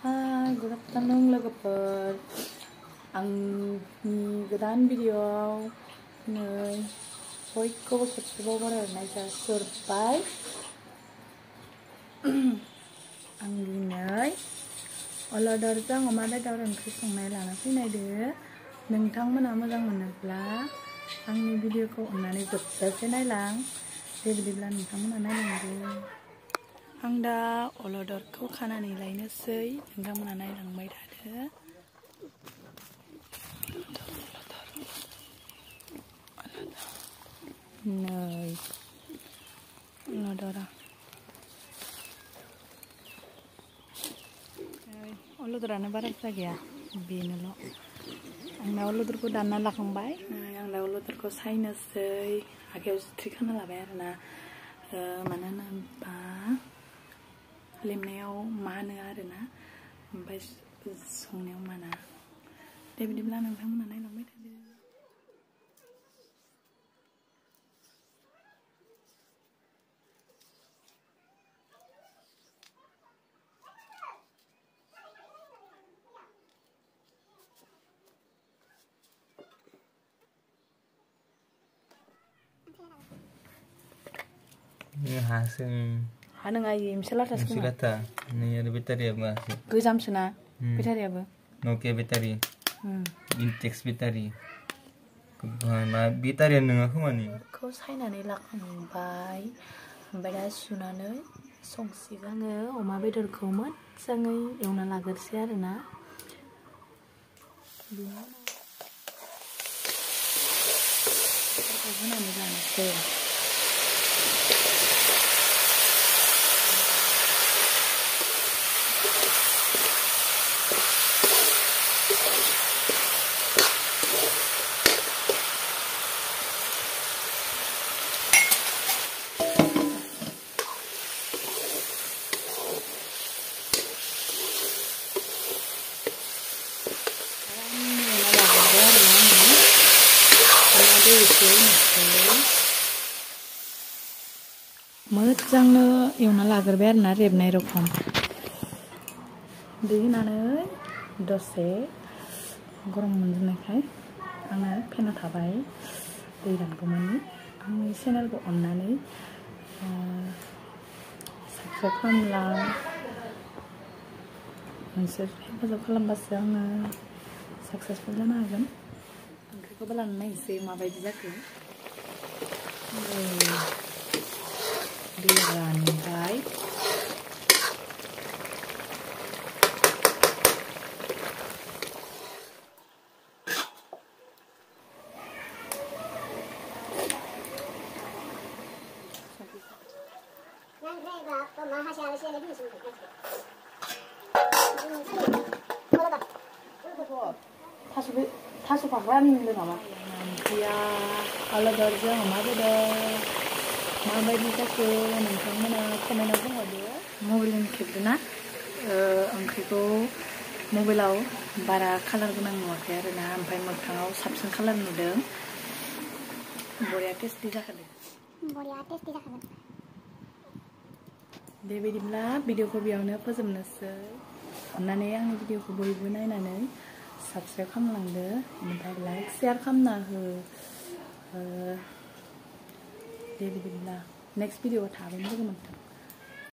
Hi, good afternoon Lagapur. Ang godan video nơi hoi cô sắp bố bố rồi này sẽ sửa bài ăn đi nơi ở lò đờ ra ngồi mà đây đâu rằng cái phòng này là nó cái này để, mình thăng mà nó mới ra mình được lá ăn đi video cô này này chụp tới cái này là, để là đi làm mình thông mà này là आं दा अलदरखौ खानानै लायनोसै नोंथांमोना नायलांबाय थादो नै अलदरा अलदरानो बारा बुरजा गैया बेनोल' आं दा अलदरखौ दानना लाखांबाय आं दा अलदरखौ सायनोसै आखायाव जिथ्रि खाना लाबाय आरोना मानो होनोबा लेमनायाव मानो आरोना ओमफ्राय संनायाव माना दे बिदिब्ला नोंथांमोना नायलांबाय थादो Ini hasil हा नोङा इयो एमसे लाथासो खोमा silata. Ini ada bateri apa hasil? गोजामसोना Hmm. बेटारियाबो Nokia bateri, Hmm. Intex bateri. Nah, bateri yang nengah kemana nih? बेखौ सायनानै लाखांबाय ओमफ्राय दा सुनानै संसिगोन आङो अमा बेदरखौ मोजाङै एवना लाग्रोसै आरोना बेनि उनाव बेदरखौ होनानै लानोसै आङो अमा दै एसे होनोसै मोजांनो एवना लाग्रोबाय आरोना रेबनाय रखम दै होनानै दसे गरम मोनजोबनायखाय आङो फेनाव थाबाय दै रानगौमानि आंनि चेनेलखौ अननानै साबसक्राइब खालामला नोंसोर हेफाजाब खालामबासो आङो साक्सेसफुल जानो हागोन có bao lần uma xem mà Đi vào những đi làm subscribe cho kênh Ghiền Mì Gõ Để không bỏ lỡ những video programming lên hả mà thì alo giờ giờ hả má? Bây giờ má bây đi các cô mình không nên không nên không hỏi đứa mobile mình kịp rồi nát ओंख्रिखौ मबाइलाव बारा कालार गोनां नुवाखै आरो ना ओमफ्राय मोखाङाव साबसिन कालार नुदों बरिया टेस्टि जाखादों बरिया टेस्टि जाखादों बेबायदिब्ला भिडिअखौ बेयावनो फोजोबनोसै अन्नानै आंनि भिडिअखौ बयबो नायनानै subscribe không lần nữa mình phải like share không là hừ đây là next video thả bên cho mình